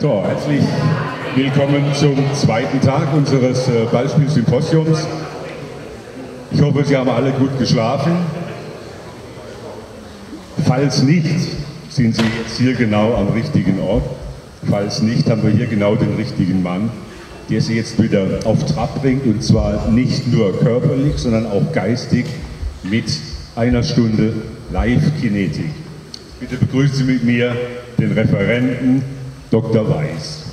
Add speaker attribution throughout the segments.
Speaker 1: So, herzlich willkommen zum zweiten Tag unseres äh, Ballspielsymposiums. Ich hoffe, Sie haben alle gut geschlafen. Falls nicht, sind Sie jetzt hier genau am richtigen Ort. Falls nicht, haben wir hier genau den richtigen Mann, der Sie jetzt wieder auf Trab bringt und zwar nicht nur körperlich, sondern auch geistig mit einer Stunde Live-Kinetik. Bitte begrüßen Sie mit mir den Referenten Dr. Weiß.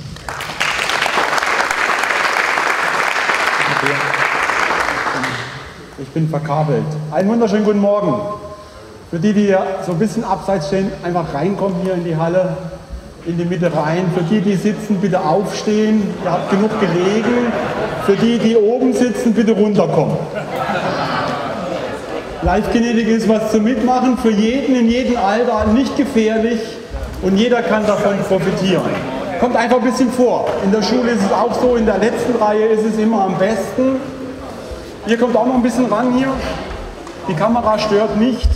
Speaker 2: Ich bin verkabelt. Einen wunderschönen guten Morgen. Für die, die so ein bisschen abseits stehen, einfach reinkommen hier in die Halle, in die Mitte rein. Für die, die sitzen, bitte aufstehen. Ihr habt genug gelegen. Für die, die oben sitzen, bitte runterkommen. Live-Kinetik ist was zum Mitmachen, für jeden in jedem Alter, nicht gefährlich und jeder kann davon profitieren. Kommt einfach ein bisschen vor. In der Schule ist es auch so, in der letzten Reihe ist es immer am besten. Hier kommt auch noch ein bisschen ran hier. Die Kamera stört nicht.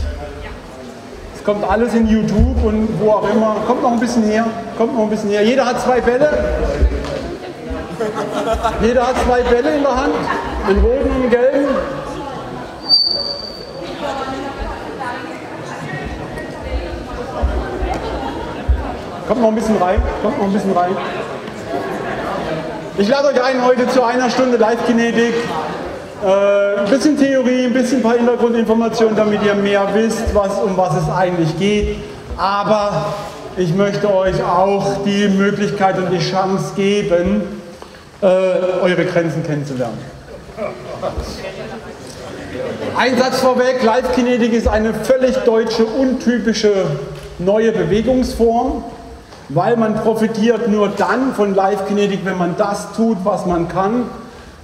Speaker 2: Es kommt alles in YouTube und wo auch immer. Kommt noch ein bisschen her. Kommt noch ein bisschen her. Jeder hat zwei Bälle. Jeder hat zwei Bälle in der Hand. Den roten und den gelben. Kommt noch ein bisschen rein. Kommt noch ein bisschen rein. Ich lade euch ein heute zu einer Stunde Live-Kinetik. Äh, ein bisschen Theorie, ein bisschen ein paar Hintergrundinformationen, damit ihr mehr wisst, was, um was es eigentlich geht. Aber ich möchte euch auch die Möglichkeit und die Chance geben, äh, eure Grenzen kennenzulernen. Ein Satz vorweg, Live-Kinetik ist eine völlig deutsche, untypische neue Bewegungsform weil man profitiert nur dann von Live-Kinetik, wenn man das tut, was man kann.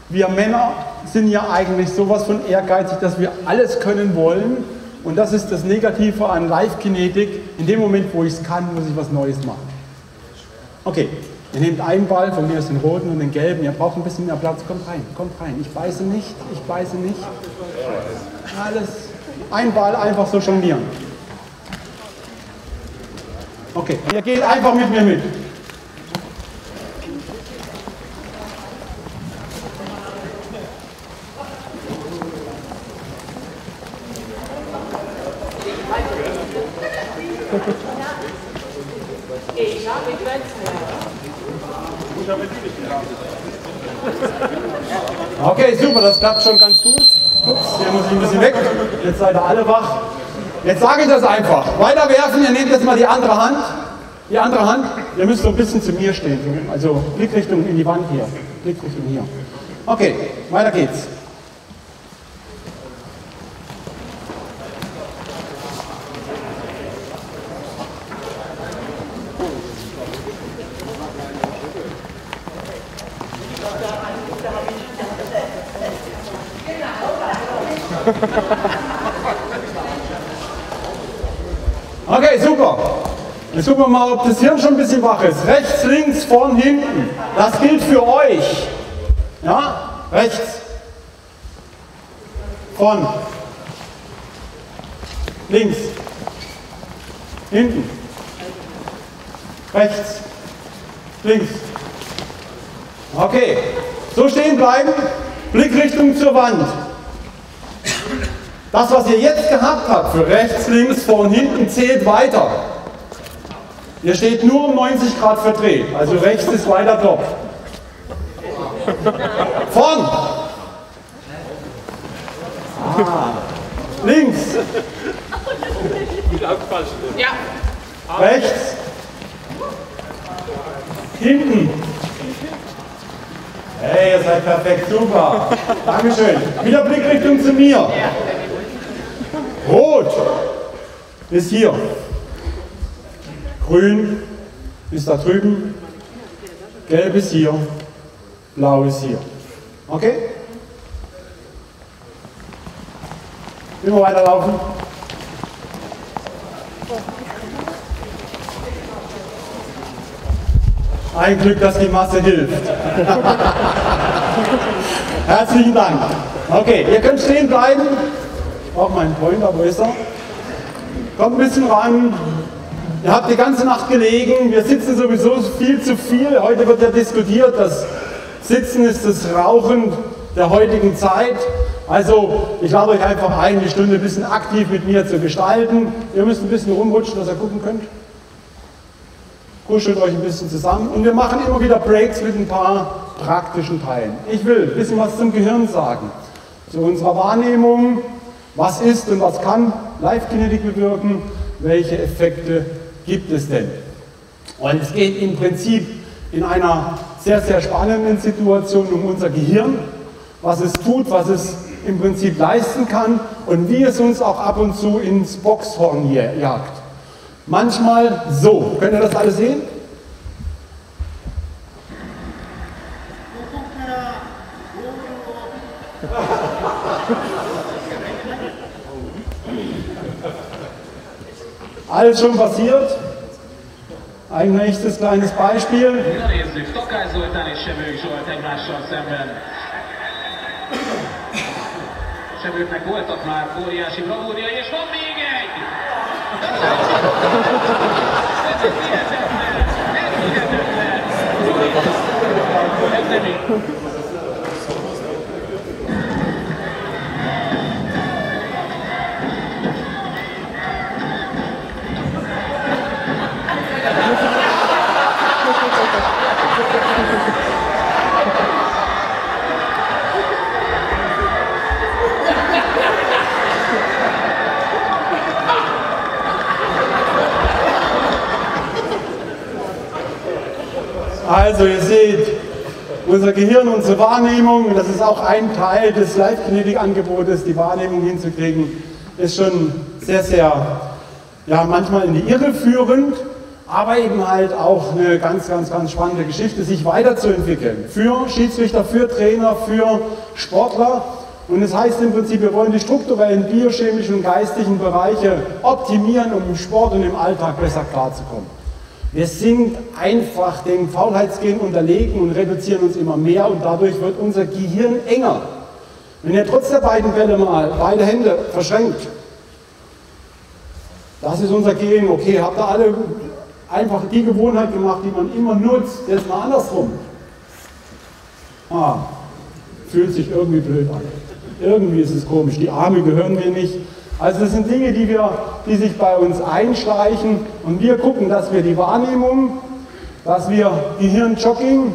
Speaker 2: Wir Männer sind ja eigentlich sowas von ehrgeizig, dass wir alles können wollen. Und das ist das Negative an Live-Kinetik. In dem Moment, wo ich es kann, muss ich was Neues machen. Okay, ihr nehmt einen Ball, von mir ist den roten und den gelben. Ihr braucht ein bisschen mehr Platz. Kommt rein, kommt rein. Ich beiße nicht, ich beiße nicht. Alles. Ein Ball einfach so jonglieren. Okay, ihr geht einfach mit mir mit. Okay, super, das klappt schon ganz gut. Ups, hier muss ich ein bisschen weg. Jetzt seid ihr alle wach. Jetzt sage ich das einfach. Weiter werfen, ihr nehmt jetzt mal die andere Hand. Die andere Hand, ihr müsst so ein bisschen zu mir stehen. Also Blickrichtung in die Wand hier. Blickrichtung hier. Okay, weiter geht's. Okay, super. Jetzt gucken wir mal, ob das Hirn schon ein bisschen wach ist. Rechts, links, vorn, hinten. Das gilt für euch. Ja, rechts. Vorn. Links. Hinten. Rechts. Links. Okay. So stehen bleiben. Blickrichtung zur Wand. Das, was ihr jetzt gehabt habt, für rechts, links, vorn, hinten, zählt weiter. Ihr steht nur um 90 Grad verdreht, also rechts ist weiter top. Vorn! Ah. Links!
Speaker 3: Ja.
Speaker 2: Rechts! Hinten! Hey, ihr seid perfekt, super! Dankeschön. Wieder Blickrichtung zu mir. Ist hier. Grün ist da drüben. Gelb ist hier. Blau ist hier. Okay? Immer weiterlaufen. Ein Glück, dass die Masse hilft. Herzlichen Dank. Okay, ihr könnt stehen bleiben. Ich brauche meinen Pointer, wo ist er? Kommt ein bisschen ran. Ihr habt die ganze Nacht gelegen. Wir sitzen sowieso viel zu viel. Heute wird ja diskutiert, das Sitzen ist das Rauchen der heutigen Zeit. Also ich lade euch einfach ein, die Stunde ein bisschen aktiv mit mir zu gestalten. Ihr müsst ein bisschen rumrutschen, dass ihr gucken könnt. Kuschelt euch ein bisschen zusammen und wir machen immer wieder Breaks mit ein paar praktischen Teilen. Ich will ein bisschen was zum Gehirn sagen, zu unserer Wahrnehmung, was ist und was kann Live-Kinetik bewirken, welche Effekte gibt es denn. Und es geht im Prinzip in einer sehr, sehr spannenden Situation um unser Gehirn, was es tut, was es im Prinzip leisten kann und wie es uns auch ab und zu ins Boxhorn jagt. Manchmal so. Könnt ihr das alle sehen? Alles schon passiert? Ein nächstes kleines Beispiel.
Speaker 4: Nézzük, Takács Zoltán és Semők Zsolt egymással szemben. Semőknek voltak már óriási bravúrjai, és van még egy! Ez hihetetlen! Ez hihetetlen! Ez nem
Speaker 2: Also ihr seht, unser Gehirn, unsere Wahrnehmung, das ist auch ein Teil des Live-Kinetik-Angebotes, die Wahrnehmung hinzukriegen, ist schon sehr, sehr, ja, manchmal in die Irre führend, aber eben halt auch eine ganz, ganz, ganz spannende Geschichte, sich weiterzuentwickeln. Für Schiedsrichter, für Trainer, für Sportler. Und es das heißt im Prinzip, wir wollen die strukturellen, biochemischen und geistigen Bereiche optimieren, um im Sport und im Alltag besser klarzukommen. Wir sind einfach dem Faulheitsgen unterlegen und reduzieren uns immer mehr und dadurch wird unser Gehirn enger. Wenn ihr trotz der beiden Bälle mal beide Hände verschränkt, das ist unser Gen, okay, habt ihr alle einfach die Gewohnheit gemacht, die man immer nutzt, jetzt mal andersrum. Ah, fühlt sich irgendwie blöd an. Irgendwie ist es komisch, die Arme gehören mir nicht. Also das sind Dinge, die, wir, die sich bei uns einschleichen und wir gucken, dass wir die Wahrnehmung, dass wir Gehirnjogging,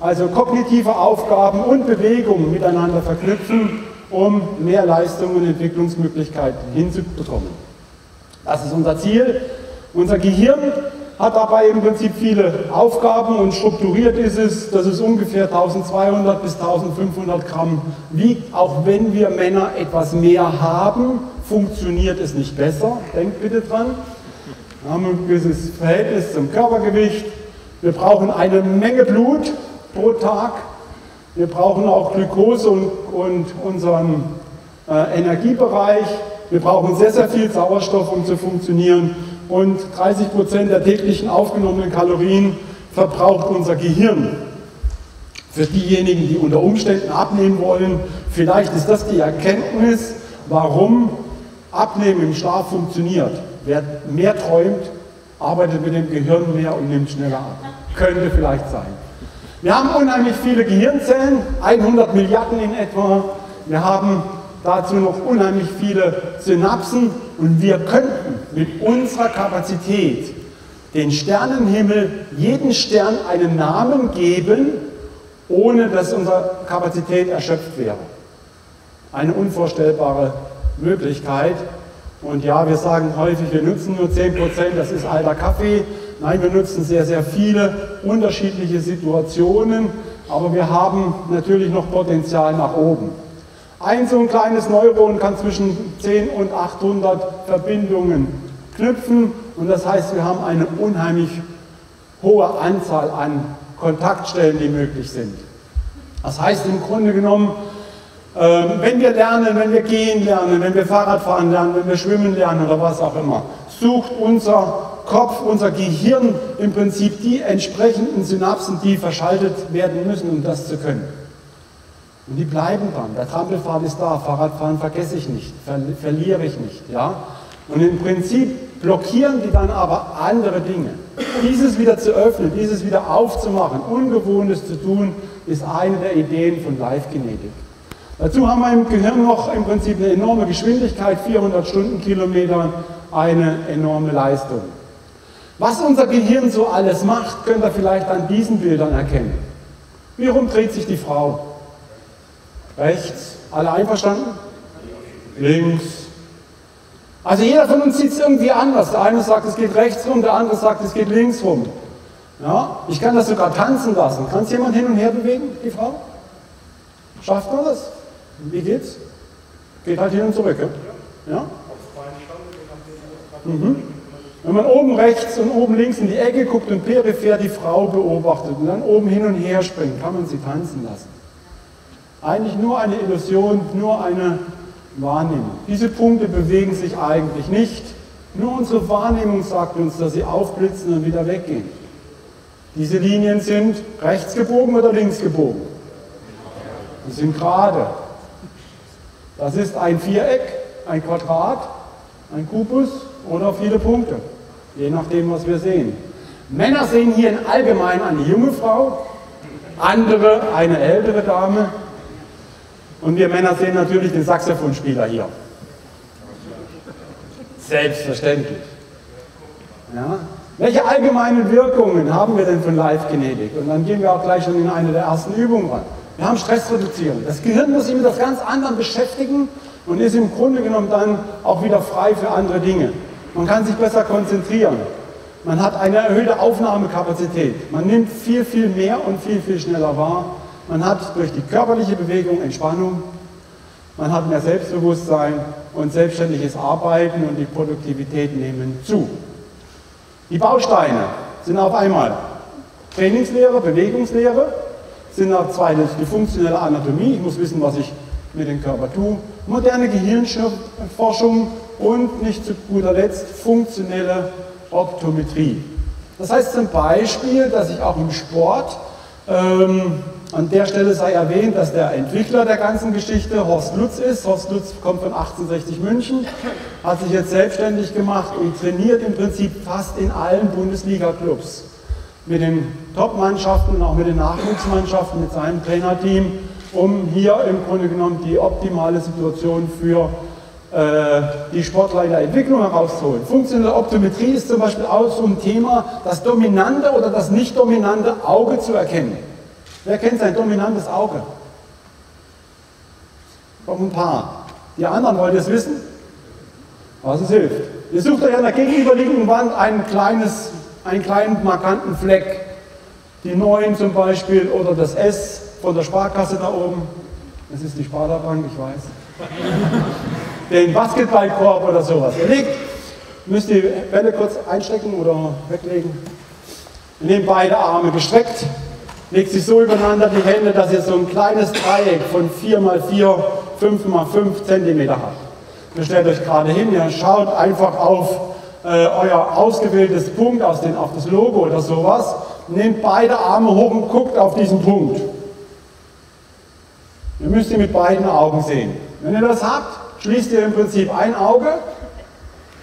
Speaker 2: also kognitive Aufgaben und Bewegungen miteinander verknüpfen, um mehr Leistung und Entwicklungsmöglichkeiten hinzubekommen. Das ist unser Ziel. Unser Gehirn hat dabei im Prinzip viele Aufgaben und strukturiert ist es, dass es ungefähr 1200 bis 1500 Gramm wiegt, auch wenn wir Männer etwas mehr haben, funktioniert es nicht besser. Denkt bitte dran. Wir haben ein gewisses Verhältnis zum Körpergewicht. Wir brauchen eine Menge Blut pro Tag. Wir brauchen auch Glukose und, und unseren äh, Energiebereich. Wir brauchen sehr, sehr viel Sauerstoff, um zu funktionieren. Und 30 Prozent der täglichen aufgenommenen Kalorien verbraucht unser Gehirn. Für diejenigen, die unter Umständen abnehmen wollen, vielleicht ist das die Erkenntnis, warum Abnehmen im Schlaf funktioniert. Wer mehr träumt, arbeitet mit dem Gehirn mehr und nimmt schneller ab. Könnte vielleicht sein. Wir haben unheimlich viele Gehirnzellen, 100 Milliarden in etwa. Wir haben dazu noch unheimlich viele Synapsen und wir könnten mit unserer Kapazität den Sternenhimmel, jeden Stern einen Namen geben, ohne dass unsere Kapazität erschöpft wäre. Eine unvorstellbare Möglichkeit. Und ja, wir sagen häufig, wir nutzen nur 10%, das ist alter Kaffee. Nein, wir nutzen sehr, sehr viele unterschiedliche Situationen, aber wir haben natürlich noch Potenzial nach oben. Ein so ein kleines Neuron kann zwischen 10 und 800 Verbindungen knüpfen und das heißt, wir haben eine unheimlich hohe Anzahl an Kontaktstellen, die möglich sind. Das heißt im Grunde genommen, ähm, wenn wir lernen, wenn wir gehen lernen, wenn wir Fahrrad fahren lernen, wenn wir schwimmen lernen oder was auch immer, sucht unser Kopf, unser Gehirn im Prinzip die entsprechenden Synapsen, die verschaltet werden müssen, um das zu können. Und die bleiben dann. Der Trampelfahrt ist da, Fahrradfahren vergesse ich nicht, ver verliere ich nicht. Ja? Und im Prinzip blockieren die dann aber andere Dinge. Dieses wieder zu öffnen, dieses wieder aufzumachen, Ungewohntes zu tun, ist eine der Ideen von Live-Kinetik. Dazu haben wir im Gehirn noch im Prinzip eine enorme Geschwindigkeit, 400 Stundenkilometer, eine enorme Leistung. Was unser Gehirn so alles macht, könnt ihr vielleicht an diesen Bildern erkennen. Wie rum dreht sich die Frau? Rechts. Alle einverstanden? Links. Also jeder von uns sieht es irgendwie anders. Der eine sagt, es geht rechts rum, der andere sagt, es geht links rum. Ja, ich kann das sogar tanzen lassen. Kann es jemand hin und her bewegen, die Frau? Schafft man das? Wie geht's? Geht halt hin und zurück, ja? ja? Mhm. Wenn man oben rechts und oben links in die Ecke guckt und peripher die Frau beobachtet und dann oben hin und her springt, kann man sie tanzen lassen. Eigentlich nur eine Illusion, nur eine Wahrnehmung. Diese Punkte bewegen sich eigentlich nicht. Nur unsere Wahrnehmung sagt uns, dass sie aufblitzen und wieder weggehen. Diese Linien sind rechts gebogen oder links gebogen. Die sind gerade. Das ist ein Viereck, ein Quadrat, ein Kubus oder viele Punkte, je nachdem, was wir sehen. Männer sehen hier in allgemein eine junge Frau, andere eine ältere Dame und wir Männer sehen natürlich den Saxophonspieler hier. Selbstverständlich. Ja? Welche allgemeinen Wirkungen haben wir denn von Live-Kinetik? Und dann gehen wir auch gleich schon in eine der ersten Übungen ran. Wir haben Stressreduzierung. Das Gehirn muss sich mit etwas ganz anderem beschäftigen und ist im Grunde genommen dann auch wieder frei für andere Dinge. Man kann sich besser konzentrieren. Man hat eine erhöhte Aufnahmekapazität. Man nimmt viel, viel mehr und viel, viel schneller wahr. Man hat durch die körperliche Bewegung Entspannung. Man hat mehr Selbstbewusstsein und selbstständiges Arbeiten und die Produktivität nehmen zu. Die Bausteine sind auf einmal Trainingslehre, Bewegungslehre, sind auf zweites die funktionelle Anatomie, ich muss wissen, was ich mit dem Körper tue, moderne Gehirnforschung und nicht zu guter Letzt funktionelle Optometrie. Das heißt zum Beispiel, dass ich auch im Sport, ähm, an der Stelle sei erwähnt, dass der Entwickler der ganzen Geschichte Horst Lutz ist. Horst Lutz kommt von 1860 München, hat sich jetzt selbstständig gemacht und trainiert im Prinzip fast in allen Bundesliga-Clubs. Mit den Top-Mannschaften und auch mit den Nachwuchsmannschaften, mit seinem Trainerteam, um hier im Grunde genommen die optimale Situation für äh, die der Entwicklung herauszuholen. Funktionelle Optometrie ist zum Beispiel auch so ein Thema, das dominante oder das nicht dominante Auge zu erkennen. Wer kennt sein dominantes Auge? Kommen ein paar. Die anderen wollt ihr es wissen? Was es hilft. Ihr sucht euch an der gegenüberliegenden Wand ein kleines, einen kleinen markanten Fleck. Die 9 zum Beispiel oder das S von der Sparkasse da oben. Das ist die Sparda-Bank, ich weiß. Den Basketballkorb oder sowas. Ihr legt, müsst die Bälle kurz einstecken oder weglegen. Ihr nehmt beide Arme gestreckt, legt sich so übereinander die Hände, dass ihr so ein kleines Dreieck von 4 x 4, 5 x 5 cm habt. Ihr stellt euch gerade hin, ihr schaut einfach auf äh, euer ausgewähltes Punkt, aus den, auf das Logo oder sowas, nehmt beide Arme hoch und guckt auf diesen Punkt. Ihr müsst ihn mit beiden Augen sehen. Wenn ihr das habt, schließt ihr im Prinzip ein Auge,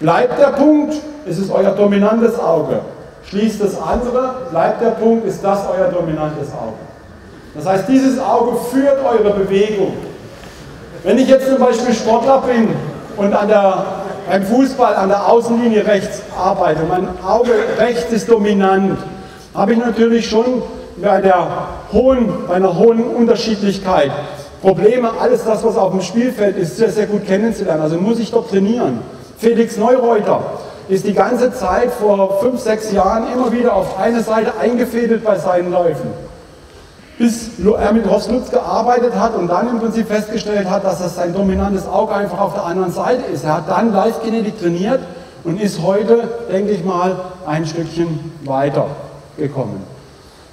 Speaker 2: bleibt der Punkt, ist es euer dominantes Auge. Schließt das andere, bleibt der Punkt, ist das euer dominantes Auge. Das heißt, dieses Auge führt eure Bewegung. Wenn ich jetzt zum Beispiel Sportler bin und an der, beim Fußball an der Außenlinie rechts arbeite, mein Auge rechts ist dominant, habe ich natürlich schon bei, der hohen, bei einer hohen Unterschiedlichkeit Probleme, alles das, was auf dem Spielfeld ist, sehr, sehr gut kennenzulernen. Also muss ich dort trainieren. Felix Neureuter ist die ganze Zeit vor fünf, sechs Jahren immer wieder auf eine Seite eingefädelt bei seinen Läufen. Bis er mit Horst Lutz gearbeitet hat und dann im Prinzip festgestellt hat, dass das sein dominantes Auge einfach auf der anderen Seite ist. Er hat dann Live-Kinetik trainiert und ist heute, denke ich mal, ein Stückchen weiter gekommen.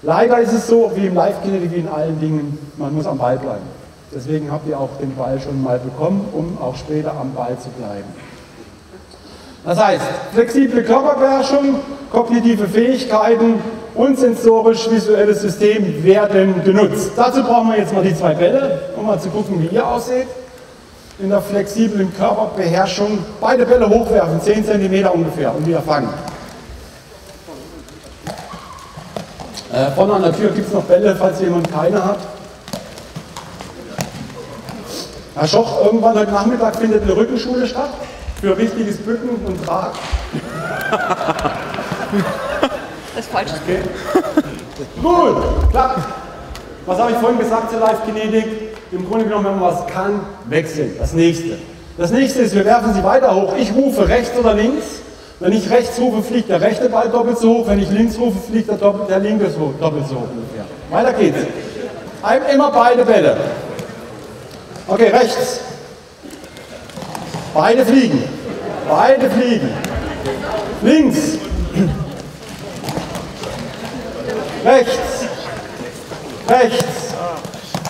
Speaker 2: Leider ist es so, wie im Live-Kinetik, wie in allen Dingen, man muss am Ball bleiben. Deswegen habt ihr auch den Ball schon mal bekommen, um auch später am Ball zu bleiben. Das heißt, flexible Körperbeherrschung, kognitive Fähigkeiten und sensorisch-visuelles System werden genutzt. Dazu brauchen wir jetzt mal die zwei Bälle, um mal zu gucken, wie ihr aussieht. in der flexiblen Körperbeherrschung. Beide Bälle hochwerfen, 10 cm ungefähr und wieder fangen. Äh, vorne an der Tür gibt es noch Bälle, falls jemand keine hat. Herr Schoch, irgendwann heute Nachmittag findet eine Rückenschule statt für richtiges Bücken und Trag.
Speaker 3: Das ist falsch.
Speaker 2: Okay. Gut, klappt. Was habe ich vorhin gesagt zur Live-Kinetik? Im Grunde genommen, wenn man was kann, wechseln. Das nächste. Das nächste ist, wir werfen sie weiter hoch. Ich rufe rechts oder links. Wenn ich rechts rufe, fliegt der rechte Ball doppelt so hoch. Wenn ich links rufe, fliegt der, doppelt, der linke so, doppelt so hoch ungefähr. Weiter geht's. Ein- Immer beide Bälle. Okay, rechts. Beide fliegen. Beide fliegen. Links. Rechts. Rechts.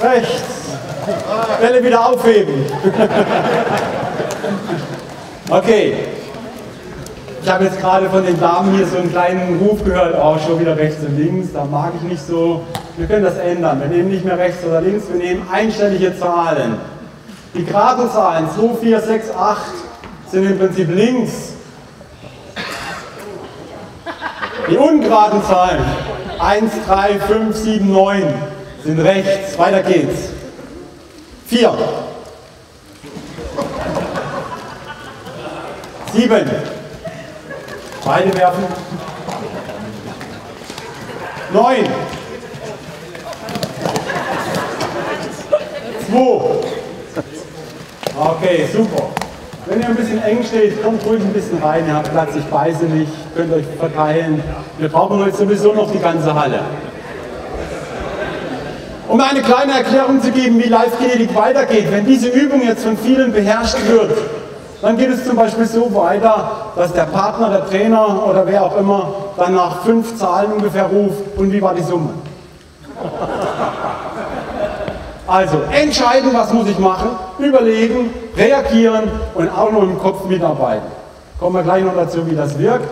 Speaker 2: Rechts. Bälle wieder aufheben. Okay. Ich habe jetzt gerade von den Damen hier so einen kleinen Ruf gehört, auch schon wieder rechts und links, da mag ich nicht so. Wir können das ändern. Wir nehmen nicht mehr rechts oder links, wir nehmen einstellige Zahlen. Die geraden Zahlen 2, 4, 6, 8 sind im Prinzip links. Die ungeraden Zahlen 1, 3, 5, 7, 9 sind rechts. Weiter geht's. 4. 7. Beide werfen. 9. 2. Okay, super. Wenn ihr ein bisschen eng steht, kommt ruhig ein bisschen rein. Ihr habt Platz, ich beiße nicht, könnt euch verteilen. Wir brauchen heute sowieso noch die ganze Halle. Um eine kleine Erklärung zu geben, wie Live-Kinetik weitergeht, wenn diese Übung jetzt von vielen beherrscht wird, dann geht es zum Beispiel so weiter, dass der Partner, der Trainer oder wer auch immer dann nach fünf Zahlen ungefähr ruft, und wie war die Summe? Also entscheiden, was muss ich machen, überlegen, reagieren und auch noch im Kopf mitarbeiten. Kommen wir gleich noch dazu, wie das wirkt.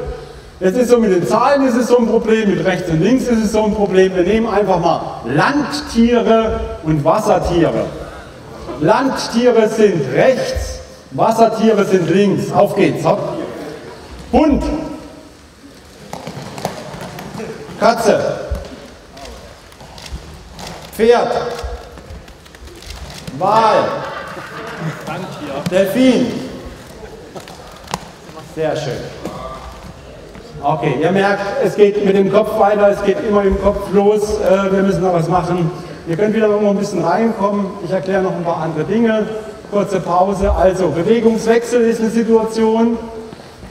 Speaker 2: Jetzt ist so mit den Zahlen ist es so ein Problem, mit rechts und links ist es so ein Problem. Wir nehmen einfach mal Landtiere und Wassertiere. Landtiere sind rechts, Wassertiere sind links. Auf geht's. Hopp. Hund. Katze. Pferd. Wal. Delfin. Sehr schön. Okay, ihr merkt, es geht mit dem Kopf weiter, es geht immer im Kopf los. Äh, wir müssen noch was machen. Ihr könnt wieder noch ein bisschen reinkommen. Ich erkläre noch ein paar andere Dinge. Kurze Pause. Also, Bewegungswechsel ist eine Situation,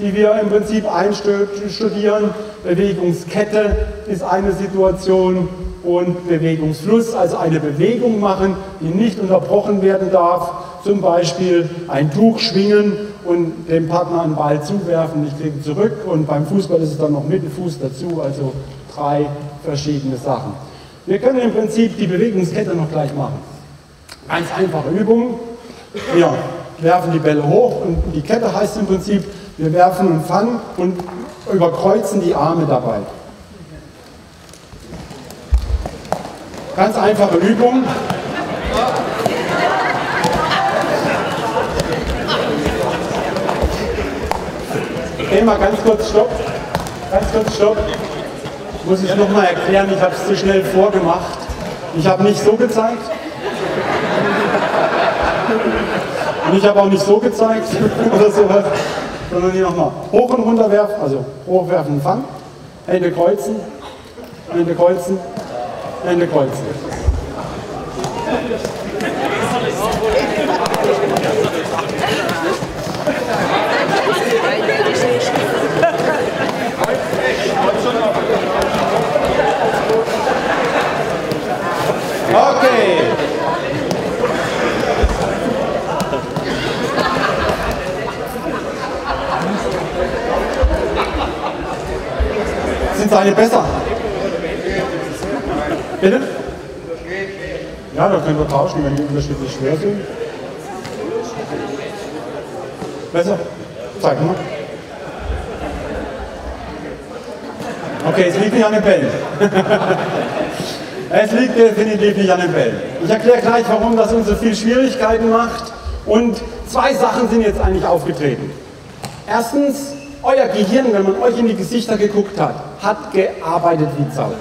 Speaker 2: die wir im Prinzip einstudieren. Bewegungskette ist eine Situation und Bewegungsfluss, also eine Bewegung machen, die nicht unterbrochen werden darf. Zum Beispiel ein Tuch schwingen und dem Partner einen Ball zuwerfen, ich kriege zurück und beim Fußball ist es dann noch Mittelfuß dazu, also drei verschiedene Sachen. Wir können im Prinzip die Bewegungskette noch gleich machen. Ganz einfache Übung. Wir werfen die Bälle hoch und die Kette heißt im Prinzip, wir werfen und fangen und überkreuzen die Arme dabei. Ganz einfache Übung. Okay, mal ganz kurz Stopp. Ganz kurz Stopp. Muss ich nochmal erklären, ich habe es zu schnell vorgemacht. Ich habe nicht so gezeigt. Und ich habe auch nicht so gezeigt oder sowas, sondern hier nochmal hoch und runter werfen, also hochwerfen und fangen, Hände kreuzen, Hände kreuzen, Hände kreuzen. Okay. Sind seine besser? Bitte? Ja, da können wir tauschen, wenn die unterschiedlich schwer sind. Besser? Zeig mal. Okay, es liegt nicht an den Bällen. es liegt definitiv nicht an den Bällen. Ich erkläre gleich, warum das uns so viel Schwierigkeiten macht und Zwei Sachen sind jetzt eigentlich aufgetreten. Erstens, euer Gehirn, wenn man euch in die Gesichter geguckt hat, hat gearbeitet wie Sau.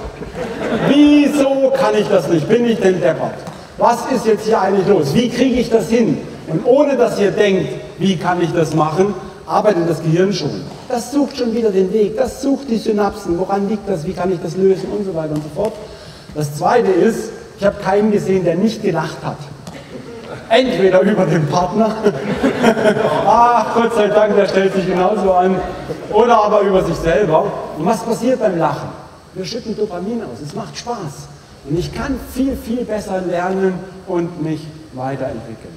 Speaker 2: Wieso kann ich das nicht? Bin ich denn deppert? Was ist jetzt hier eigentlich los? Wie kriege ich das hin? Und ohne dass ihr denkt, wie kann ich das machen, arbeitet das Gehirn schon. Das sucht schon wieder den Weg, das sucht die Synapsen, woran liegt das, wie kann ich das lösen und so weiter und so fort. Das Zweite ist, ich habe keinen gesehen, der nicht gelacht hat. Entweder über den Partner, ach Gott sei Dank, der stellt sich genauso an, oder aber über sich selber. Und was passiert beim Lachen? Wir schütten Dopamin aus, es macht Spaß. Und ich kann viel, viel besser lernen und mich weiterentwickeln.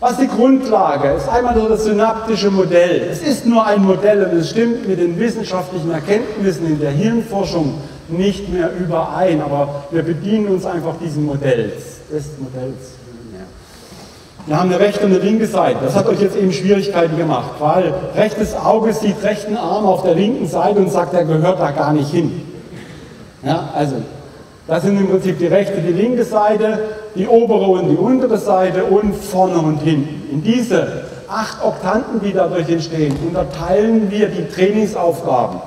Speaker 2: Was die Grundlage ist, einmal nur das synaptische Modell. Es ist nur ein Modell und es stimmt mit den wissenschaftlichen Erkenntnissen in der Hirnforschung nicht mehr überein, aber wir bedienen uns einfach diesen Modells, des Modells. Wir haben eine rechte und eine linke Seite. Das hat euch jetzt eben Schwierigkeiten gemacht, weil rechtes Auge sieht rechten Arm auf der linken Seite und sagt, er gehört da gar nicht hin. Ja, also das sind im Prinzip die rechte, die linke Seite, die obere und die untere Seite und vorne und hinten. In diese acht Oktanten, die dadurch entstehen, unterteilen wir die Trainingsaufgaben.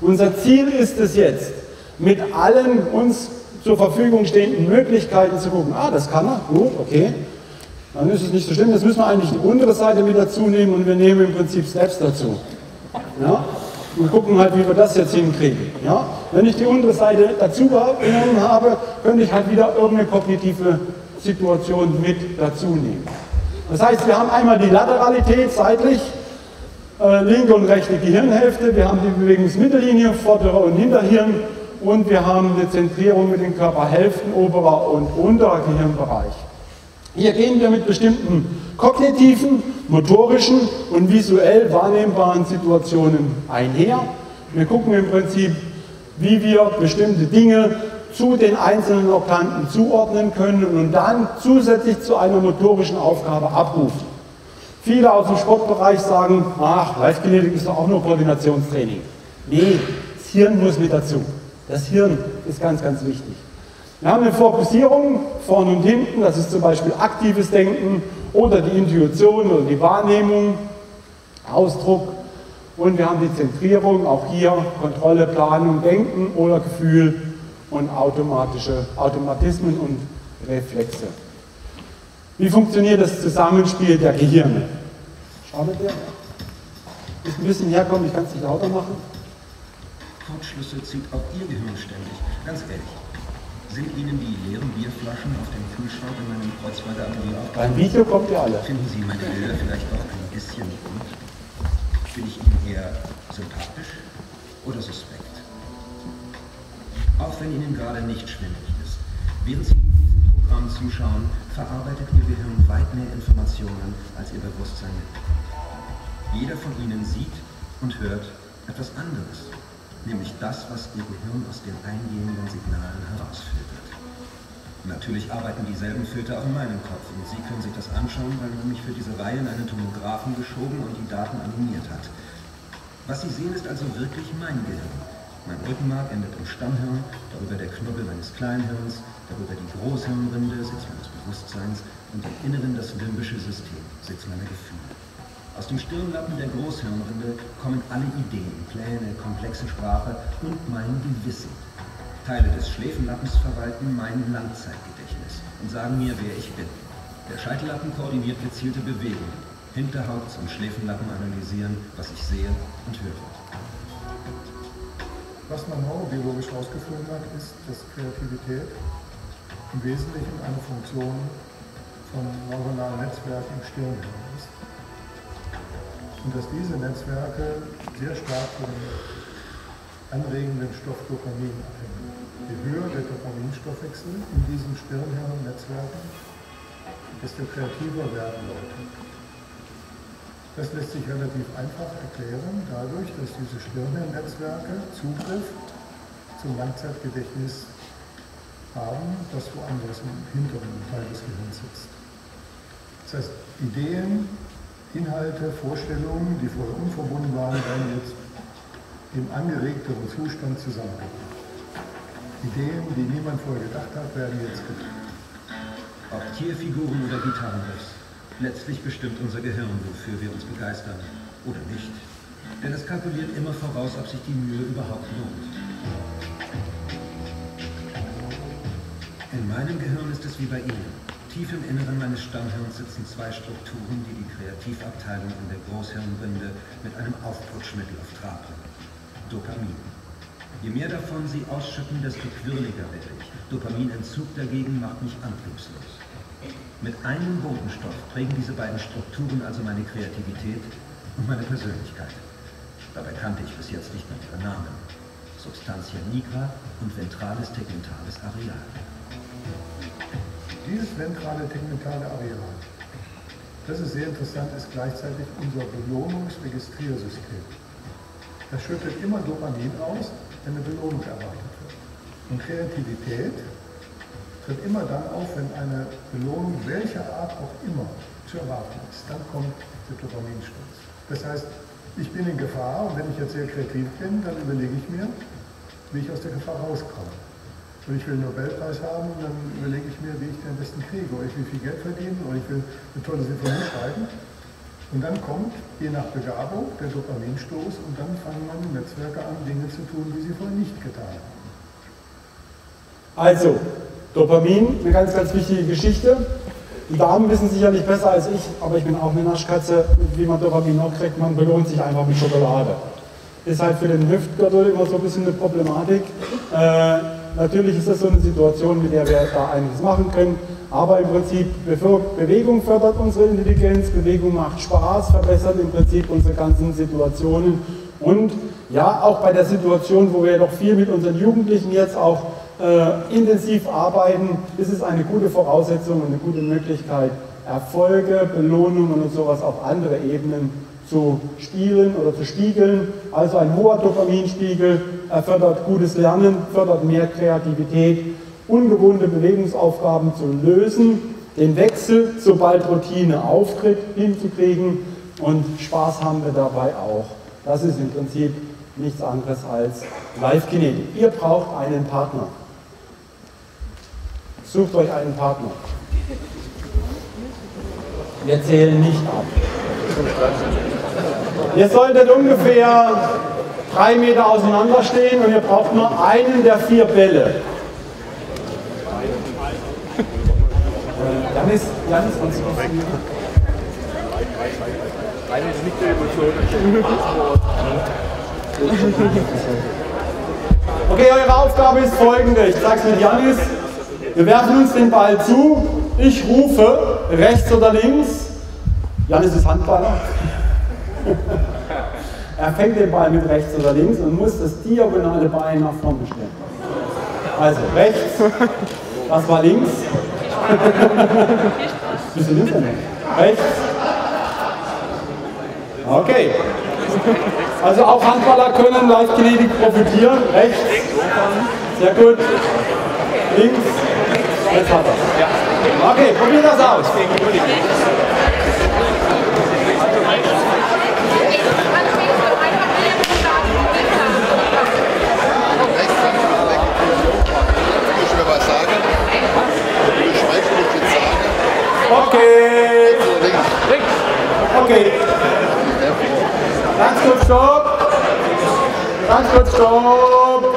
Speaker 2: Unser Ziel ist es jetzt, mit allen uns zur Verfügung stehenden Möglichkeiten zu gucken, ah, das kann er, gut, okay, dann ist es nicht so schlimm, jetzt müssen wir eigentlich die untere Seite mit dazu nehmen und wir nehmen im Prinzip Steps dazu. Ja? und gucken halt, wie wir das jetzt hinkriegen. Ja? Wenn ich die untere Seite dazu genommen habe, könnte ich halt wieder irgendeine kognitive Situation mit dazu nehmen. Das heißt, wir haben einmal die Lateralität seitlich, äh, linke und rechte Gehirnhälfte, wir haben die Bewegungsmittellinie, vorderer und Hinterhirn und wir haben eine Zentrierung mit den Körperhälften, oberer und unterer Gehirnbereich. Hier gehen wir mit bestimmten kognitiven, motorischen und visuell wahrnehmbaren Situationen einher. Wir gucken im Prinzip, wie wir bestimmte Dinge zu den einzelnen Oktanten zuordnen können und dann zusätzlich zu einer motorischen Aufgabe abrufen. Viele aus dem Sportbereich sagen, ach, Leichtkinetik ist doch auch nur Koordinationstraining. Nee, das Hirn muss mit dazu. Das Hirn ist ganz, ganz wichtig. Wir haben eine Fokussierung vorne und hinten, das ist zum Beispiel aktives Denken oder die Intuition oder die Wahrnehmung, Ausdruck. Und wir haben die Zentrierung, auch hier Kontrolle, Planung, Denken oder Gefühl und automatische Automatismen und Reflexe. Wie funktioniert das Zusammenspiel der Gehirne? Schaut ihr? Ist ein bisschen herkommen, ich kann es nicht lauter machen.
Speaker 5: Kurzschlüsse zieht auch Ihr Gehirn ständig. Ganz ehrlich, sind Ihnen die leeren Bierflaschen auf dem Kühlschrank in meinem Kreuzberger Atelier
Speaker 2: Beim Video kommt ihr alle.
Speaker 5: Finden Sie meine Bilder vielleicht auch ein bisschen bunt? Bin ich Ihnen eher sympathisch oder suspekt? Auch wenn Ihnen gerade nicht schwindelig ist, während Sie diesem Programm zuschauen, verarbeitet Ihr Gehirn weit mehr Informationen, als Ihr Bewusstsein mitbekommt. Jeder von Ihnen sieht und hört etwas anderes nämlich das, was Ihr Gehirn aus den eingehenden Signalen herausfiltert. Natürlich arbeiten dieselben Filter auch in meinem Kopf und Sie können sich das anschauen, weil man mich für diese Reihe in einen Tomographen geschoben und die Daten animiert hat. Was Sie sehen, ist also wirklich mein Gehirn. Mein Rückenmark endet im Stammhirn, darüber der Knubbel meines Kleinhirns, darüber die Großhirnrinde, Sitz meines Bewusstseins und im Inneren das limbische System, Sitz meiner Gefühle. Aus dem Stirnlappen der Großhirnrinde kommen alle Ideen, Pläne, komplexe Sprache und mein Gewissen. Teile des Schläfenlappens verwalten mein Langzeitgedächtnis und sagen mir, wer ich bin. Der Scheitellappen koordiniert gezielte Bewegungen. Hinterhaut und Schläfenlappen analysieren, was ich sehe und höre.
Speaker 6: Was man neurobiologisch herausgefunden hat, ist, dass Kreativität im Wesentlichen eine Funktion von neuronalen Netzwerken im Stirnhirn ist und dass diese Netzwerke sehr stark von dem anregenden Stoff Dopamin abhängen. Je höher der Dopaminstoffwechsel in diesen Stirnhirnnetzwerken, desto kreativer werden Leute. Das lässt sich relativ einfach erklären, dadurch, dass diese Stirnhirnnetzwerke Zugriff zum Langzeitgedächtnis haben, das woanders im hinteren Teil des Gehirns sitzt. Das heißt, Ideen, Inhalte, Vorstellungen, die vorher unverbunden waren, werden jetzt im angeregteren Zustand zusammengebracht. Ideen, die niemand vorher gedacht hat, werden jetzt gedacht.
Speaker 5: Ob Tierfiguren oder Gitarrenriffs, Letztlich bestimmt unser Gehirn, wofür wir uns begeistern oder nicht. Denn es kalkuliert immer voraus, ob sich die Mühe überhaupt lohnt. In meinem Gehirn ist es wie bei Ihnen. Tief im Inneren meines Stammhirns sitzen zwei Strukturen, die die Kreativabteilung in der Großhirnrinde mit einem Aufputschmittel auf Trab bringen. Dopamin. Je mehr davon Sie ausschütten, desto quirliger werde ich. Dopaminentzug dagegen macht mich antriebslos. Mit einem Botenstoff prägen diese beiden Strukturen also meine Kreativität und meine Persönlichkeit. Dabei kannte ich bis jetzt nicht mehr ihre Namen. Substantia nigra und ventrales tegmentales Areal.
Speaker 6: Dieses ventrale tegmentale Areal, das ist sehr interessant, ist gleichzeitig unser Belohnungsregistriersystem. Das schüttet immer Dopamin aus, wenn eine Belohnung erwartet wird. Und Kreativität tritt immer dann auf, wenn eine Belohnung welcher Art auch immer zu erwarten ist. Dann kommt der Dopaminsturz. Das heißt, ich bin in Gefahr und wenn ich jetzt sehr kreativ bin, dann überlege ich mir, wie ich aus der Gefahr rauskomme. Und ich will einen Nobelpreis haben, und dann überlege ich mir, wie ich den am besten kriege. Oder ich will viel Geld verdienen, oder ich will eine tolle Sinfonie schreiben. Und dann kommt, je nach Begabung, der Dopaminstoß und dann fangen man Netzwerke an, Dinge zu tun, die sie vorher nicht getan haben.
Speaker 2: Also, Dopamin, eine ganz, ganz wichtige Geschichte. Die Damen wissen sicherlich besser als ich, aber ich bin auch eine Naschkatze, wie man Dopamin noch kriegt. Man belohnt sich einfach mit Schokolade. Ist halt für den Hüftgürtel immer so ein bisschen eine Problematik. Äh, natürlich ist das so eine Situation, mit der wir da einiges machen können. Aber im Prinzip, Bewegung fördert unsere Intelligenz, Bewegung macht Spaß, verbessert im Prinzip unsere ganzen Situationen. Und ja, auch bei der Situation, wo wir doch viel mit unseren Jugendlichen jetzt auch äh, intensiv arbeiten, ist es eine gute Voraussetzung und eine gute Möglichkeit, Erfolge, Belohnungen und sowas auf andere Ebenen zu spielen oder zu spiegeln. Also ein hoher Dopaminspiegel fördert gutes Lernen, fördert mehr Kreativität, ungewohnte Bewegungsaufgaben zu lösen, den Wechsel, sobald Routine auftritt, hinzukriegen und Spaß haben wir dabei auch. Das ist im Prinzip nichts anderes als Live-Kinetik. Ihr braucht einen Partner. Sucht euch einen Partner. Wir zählen nicht ab. Ihr solltet ungefähr drei Meter auseinander stehen und ihr braucht nur einen der vier Bälle. Janis, Janis,
Speaker 7: nicht der Emotion.
Speaker 2: Okay, eure Aufgabe ist folgende. Ich es mit Janis. Wir werfen uns den Ball zu. Ich rufe rechts oder links. Janis ist Handballer. er fängt den Ball mit rechts oder links und muss das diagonale Bein nach vorne stellen. Also rechts, das war links. Bist du links oder nicht? Rechts. Okay. Also auch Handballer können Live-Kinetik profitieren. Rechts. Sehr gut. Links. Jetzt hat er. Okay, probier das aus.
Speaker 8: Ich will was sagen. Ich schweige, ich jetzt sagen.
Speaker 2: Okay. Okay. Ganz kurz Stopp. Ganz kurz Stopp.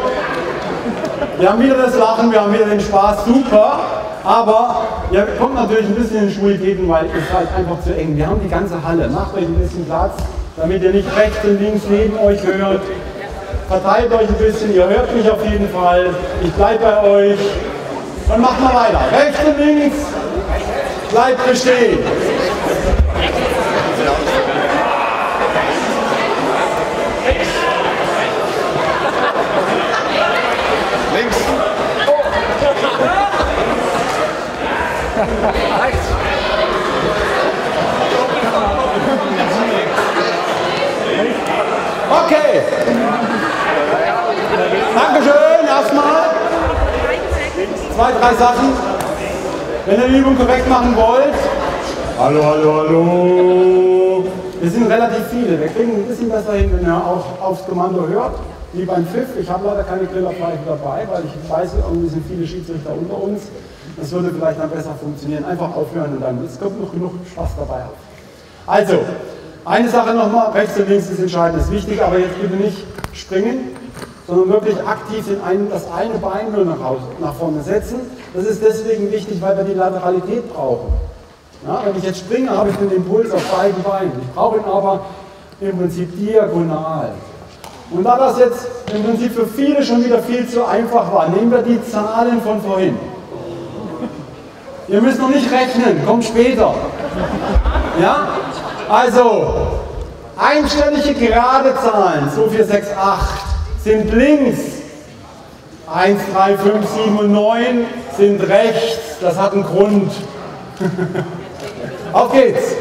Speaker 2: Wir haben wieder das Lachen, wir haben wieder den Spaß, super. Aber ihr kommt natürlich ein bisschen in Schwulitäten, weil es halt einfach zu eng. Wir haben die ganze Halle. Macht euch ein bisschen Platz, damit ihr nicht rechts und links neben euch hört. Verteilt euch ein bisschen, ihr hört mich auf jeden Fall. Ich bleibe bei euch. Und macht mal weiter. Rechts und links. Bleibt bestehen.
Speaker 8: Links.
Speaker 2: Okay. Dankeschön, erstmal. Zwei, drei Sachen. Wenn ihr die Übung korrekt machen wollt. Hallo, hallo, hallo. Wir sind relativ viele. Wir kriegen ein bisschen besser hin, wenn ihr auch aufs Kommando hört. wie beim Pfiff. Ich habe leider keine Grillerpfeife dabei, weil ich weiß, irgendwie sind viele Schiedsrichter unter uns. Das würde vielleicht dann besser funktionieren. Einfach aufhören und dann, es kommt noch genug Spaß dabei. Also, eine Sache nochmal, rechts und links ist entscheidend, ist wichtig, aber jetzt bitte nicht springen, sondern wirklich aktiv einen, das eine Bein nur nach, nach vorne setzen. Das ist deswegen wichtig, weil wir die Lateralität brauchen. Ja, wenn ich jetzt springe, habe ich den Impuls auf beiden Beinen. Ich brauche ihn aber im Prinzip diagonal. Und da das jetzt im Prinzip für viele schon wieder viel zu einfach war, nehmen wir die Zahlen von vorhin. Ihr müsst noch nicht rechnen, kommt später. Ja? Also, einstellige gerade Zahlen, 2, 4, 6, 8, sind links. 1, 3, 5, 7 und 9 sind rechts. Das hat einen Grund. Auf geht's.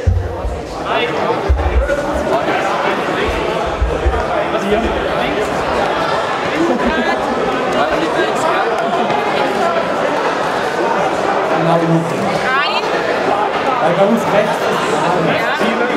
Speaker 2: Genau genug.
Speaker 3: Ein.
Speaker 2: Weil bei uns rechts ist
Speaker 3: Ja.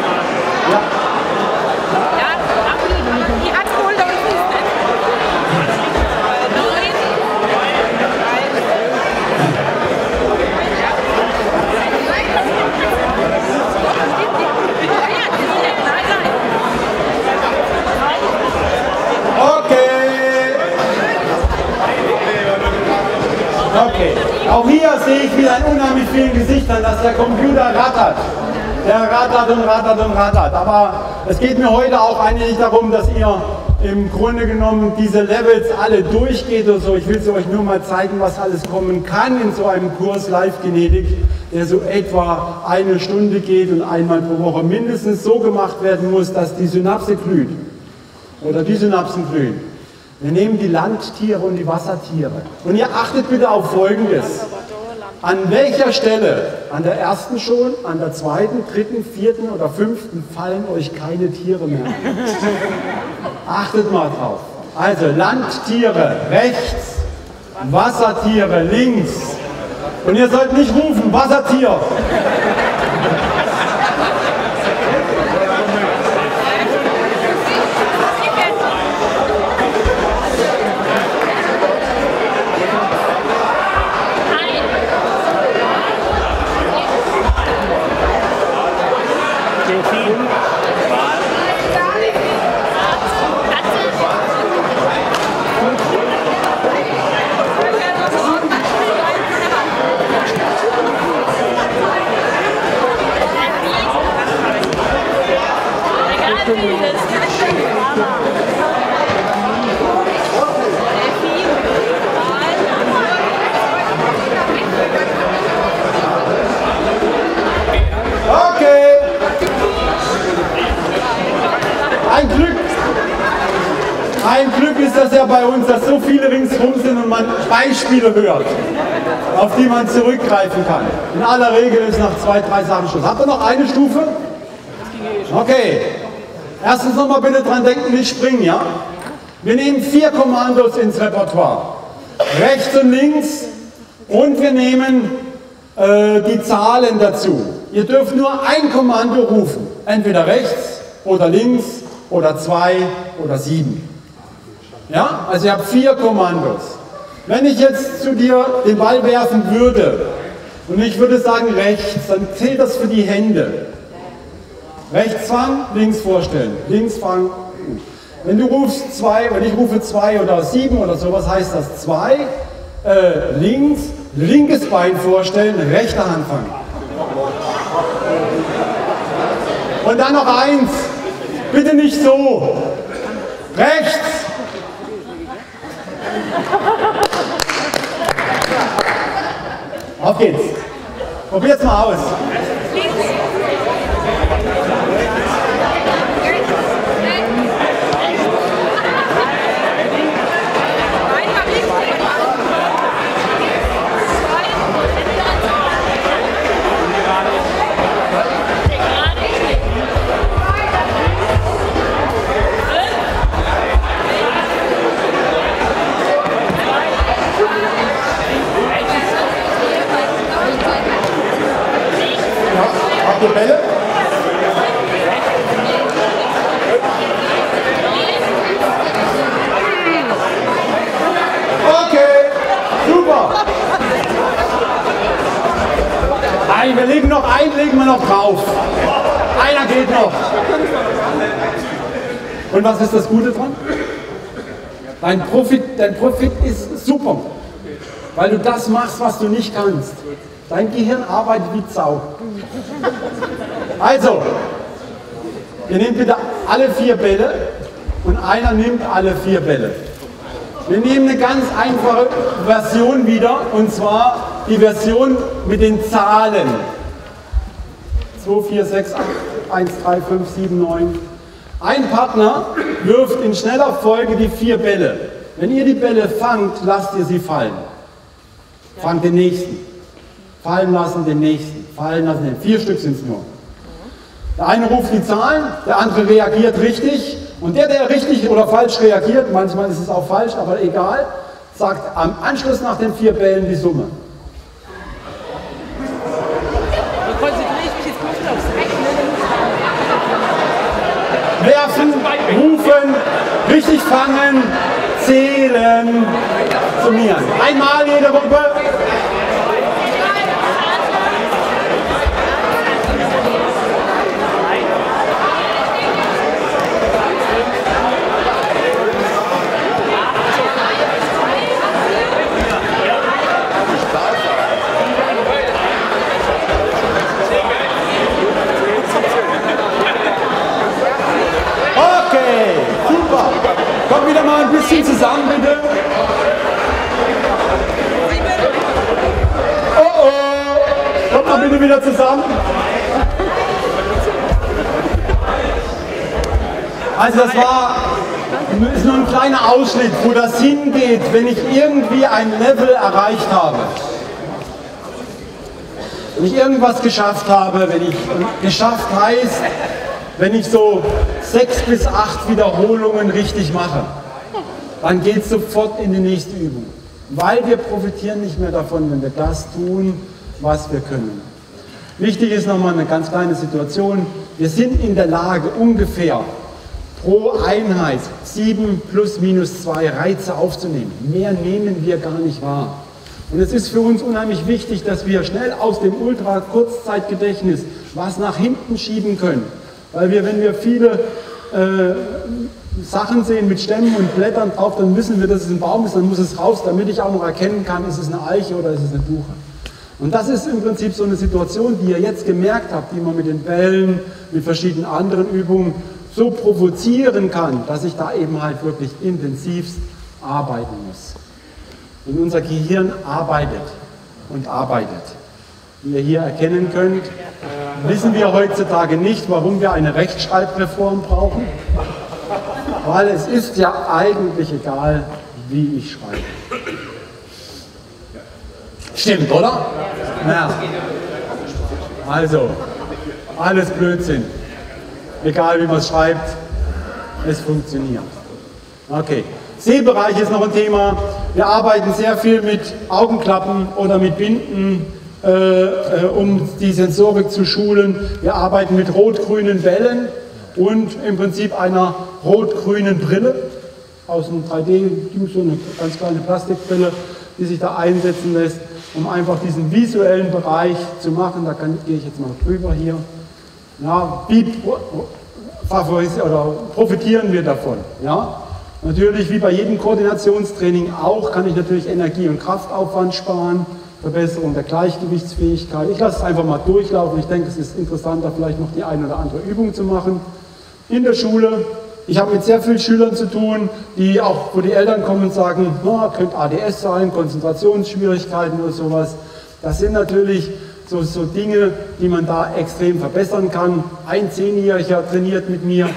Speaker 2: Vielen Gesichtern, dass der Computer rattert. Der rattert und rattert und rattert. Aber es geht mir heute auch eigentlich darum, dass ihr im Grunde genommen diese Levels alle durchgeht oder so. Ich will es euch nur mal zeigen, was alles kommen kann in so einem Kurs Live-Genetik, der so etwa eine Stunde geht und einmal pro Woche mindestens so gemacht werden muss, dass die Synapse glüht oder die Synapsen glühen. Wir nehmen die Landtiere und die Wassertiere. Und ihr achtet bitte auf Folgendes. An welcher Stelle, an der ersten schon, an der zweiten, dritten, vierten oder fünften, fallen euch keine Tiere mehr ein? Achtet mal drauf. Also Landtiere rechts, Wassertiere links. Und ihr sollt nicht rufen, Wassertier. Okay. Ein Glück. Ein Glück ist das ja bei uns, dass so viele ringsherum sind und man Beispiele hört, auf die man zurückgreifen kann. In aller Regel ist nach zwei, drei Sachen Schluss. Habt ihr noch eine Stufe? Okay. Erstens nochmal bitte dran denken, nicht springen, ja? Wir nehmen vier Kommandos ins Repertoire. Rechts und links und wir nehmen äh, die Zahlen dazu. Ihr dürft nur ein Kommando rufen. Entweder rechts oder links oder zwei oder sieben. Ja, also ihr habt vier Kommandos. Wenn ich jetzt zu dir den Ball werfen würde und ich würde sagen rechts, dann zählt das für die Hände. Rechts fangen, links vorstellen. Links fangen. Wenn du rufst zwei, wenn ich rufe zwei oder sieben oder sowas, heißt das zwei, äh, links, linkes Bein vorstellen, rechte Hand fangen. Und dann noch eins. Bitte nicht so. Rechts. Auf geht's. Probiert's mal aus. Und was ist das Gute dran? Dein Profit, dein Profit ist super, weil du das machst, was du nicht kannst. Dein Gehirn arbeitet wie Sau. Also, ihr nehmt bitte alle vier Bälle und einer nimmt alle vier Bälle. Wir nehmen eine ganz einfache Version wieder und zwar die Version mit den Zahlen. 2, 4, 6, 8, 1, 3, 5, 7, 9. Ein Partner wirft in schneller Folge die vier Bälle. Wenn ihr die Bälle fangt, lasst ihr sie fallen. Fangt den nächsten. Fallen lassen den nächsten. Fallen lassen den. Vier Stück sind es nur. Der eine ruft die Zahlen, der andere reagiert richtig und der, der richtig oder falsch reagiert, manchmal ist es auch falsch, aber egal, sagt am Anschluss nach den vier Bällen die Summe.
Speaker 3: Da konzentriere ich mich jetzt nicht aufs Rechnen.
Speaker 2: Werfen, rufen, richtig fangen, zählen, summieren. Einmal jede Gruppe. Also das war ist nur ein kleiner Ausschnitt, wo das hingeht, wenn ich irgendwie ein Level erreicht habe. Wenn ich irgendwas geschafft habe, wenn ich geschafft heißt, wenn ich so sechs bis acht Wiederholungen richtig mache, dann geht es sofort in die nächste Übung. Weil wir profitieren nicht mehr davon, wenn wir das tun, was wir können. Wichtig ist nochmal eine ganz kleine Situation. Wir sind in der Lage, ungefähr pro Einheit sieben plus minus zwei Reize aufzunehmen. Mehr nehmen wir gar nicht wahr. Und es ist für uns unheimlich wichtig, dass wir schnell aus dem Ultra-Kurzzeitgedächtnis was nach hinten schieben können. Weil wir, wenn wir viele äh, Sachen sehen mit Stämmen und Blättern drauf, dann wissen wir, dass es ein Baum ist, dann muss es raus, damit ich auch noch erkennen kann, ist es eine Eiche oder ist es eine Buche. Und das ist im Prinzip so eine Situation, die ihr jetzt gemerkt habt, die man mit den Bällen, mit verschiedenen anderen Übungen so provozieren kann, dass ich da eben halt wirklich intensivst arbeiten muss. Und unser Gehirn arbeitet und arbeitet. Wie ihr hier erkennen könnt, wissen wir heutzutage nicht, warum wir eine Rechtschreibreform brauchen, weil es ist ja eigentlich egal, wie ich schreibe. Stimmt, oder? Ja. Also, alles Blödsinn. Egal wie man es schreibt, es funktioniert. Okay. Sehbereich ist noch ein Thema. Wir arbeiten sehr viel mit Augenklappen oder mit Binden, äh, äh, um die Sensorik zu schulen. Wir arbeiten mit rot-grünen Wellen und im Prinzip einer rot-grünen Brille aus einem 3D-Cube, so eine ganz kleine Plastikbrille, die sich da einsetzen lässt, um einfach diesen visuellen Bereich zu machen. Da gehe ich jetzt mal drüber hier. Ja, wie profitieren wir davon? Ja? Natürlich, wie bei jedem Koordinationstraining auch, kann ich natürlich Energie- und Kraftaufwand sparen, Verbesserung der Gleichgewichtsfähigkeit. Ich lasse es einfach mal durchlaufen. Ich denke, es ist interessanter, vielleicht noch die eine oder andere Übung zu machen. In der Schule, ich habe mit sehr vielen Schülern zu tun, die auch, wo die Eltern kommen und sagen, na, könnte ADS sein, Konzentrationsschwierigkeiten oder sowas. Das sind natürlich so, so Dinge, die man da extrem verbessern kann. Ein Zehnjähriger trainiert mit mir,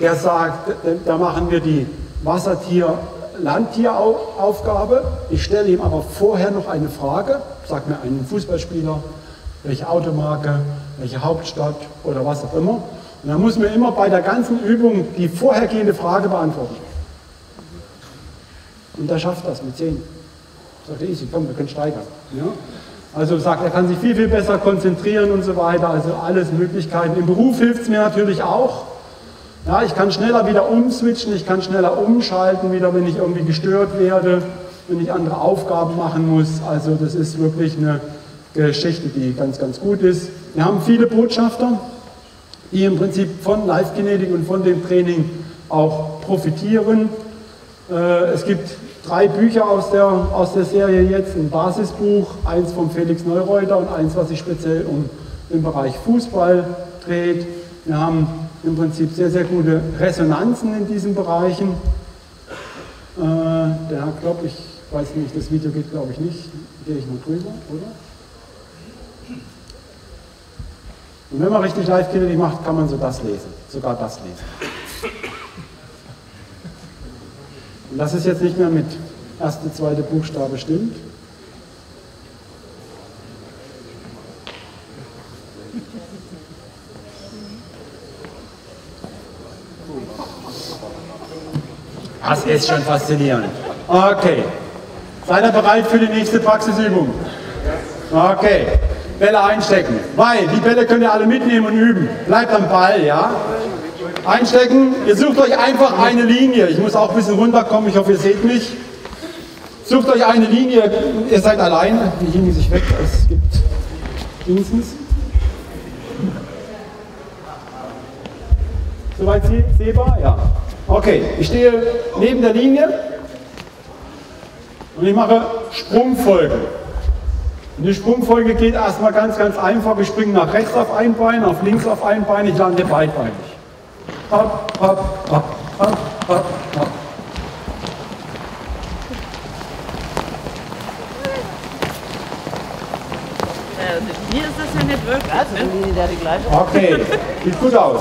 Speaker 2: der sagt, da machen wir die Wassertier-Landtieraufgabe. Ich stelle ihm aber vorher noch eine Frage, sag mir einen Fußballspieler, welche Automarke, welche Hauptstadt oder was auch immer. Und dann muss man immer bei der ganzen Übung die vorhergehende Frage beantworten. Und er schafft das mit 10. Sagt easy, komm, wir können steigern. Ja? Also sagt, er kann sich viel, viel besser konzentrieren und so weiter. Also alles Möglichkeiten. Im Beruf hilft es mir natürlich auch. Ja, ich kann schneller wieder umswitchen, ich kann schneller umschalten, wieder wenn ich irgendwie gestört werde, wenn ich andere Aufgaben machen muss. Also das ist wirklich eine Geschichte, die ganz, ganz gut ist. Wir haben viele Botschafter, die im Prinzip von Live-Kinetik und von dem Training auch profitieren. Äh, es gibt drei Bücher aus der, aus der Serie jetzt, ein Basisbuch, eins von Felix Neureuter und eins, was sich speziell um den Bereich Fußball dreht. Wir haben im Prinzip sehr, sehr gute Resonanzen in diesen Bereichen. Äh, der Herr Klopp, ich weiß nicht, das Video geht glaube ich nicht, gehe ich noch drüber, oder? Und wenn man richtig Live-Kinetik macht, kann man so das lesen, sogar das lesen. Und das ist jetzt nicht mehr mit erste, zweite Buchstabe stimmt. Das ist schon faszinierend. Okay. Seid ihr bereit für die nächste Praxisübung? Okay. Bälle einstecken. Weil die Bälle könnt ihr alle mitnehmen und üben. Bleibt am Ball, ja? Einstecken. Ihr sucht euch einfach eine Linie. Ich muss auch ein bisschen runterkommen. Ich hoffe, ihr seht mich. Sucht euch eine Linie. Ihr seid allein. Die hingen sich weg. Es gibt Dingsens. Soweit sehbar? Ja. Okay, ich stehe neben der Linie und ich mache Sprungfolge. Und die Sprungfolge geht erstmal ganz, ganz einfach. Ich springe nach rechts auf ein Bein, auf links auf ein Bein, ich lande beidbeinig. Hopp, hopp, hopp, hopp, hopp, hopp.
Speaker 3: Mir ist das ja nicht wirklich. Also, die Linie, die gleiche.
Speaker 2: Okay, sieht gut aus.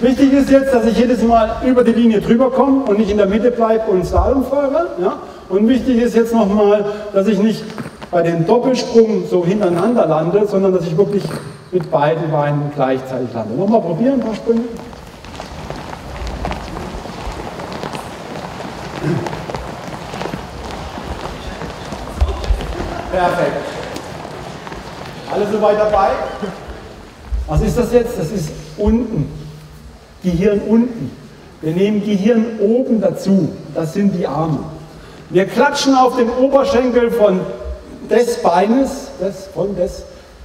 Speaker 2: Wichtig ist jetzt, dass ich jedes Mal über die Linie drüber komme und nicht in der Mitte bleibe und Slalom fahre. Ja? Und wichtig ist jetzt nochmal, dass ich nicht bei dem Doppelsprung so hintereinander lande, sondern dass ich wirklich mit beiden Beinen gleichzeitig lande. Nochmal probieren, ein paar Sprünge. Perfekt. Alle soweit dabei? Was ist das jetzt? Das ist unten. Gehirn unten. Wir nehmen Gehirn oben dazu. Das sind die Arme. Wir klatschen auf den Oberschenkel von des Beines, des, von des,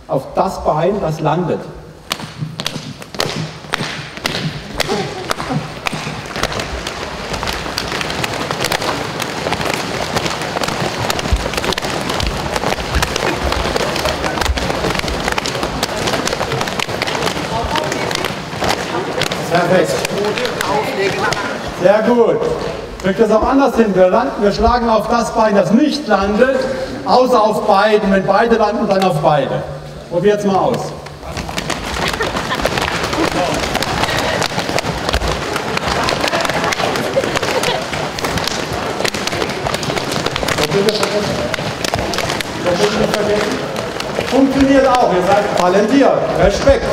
Speaker 2: auf das Bein, das landet. Perfekt. Sehr gut. Kriegt das auch anders hin. Wir, landen, wir schlagen auf das Bein, das nicht landet, außer auf beiden. Wenn beide landen, dann auf beide. Probiert es mal aus. Funktioniert auch, ihr seid talentiert. Respekt.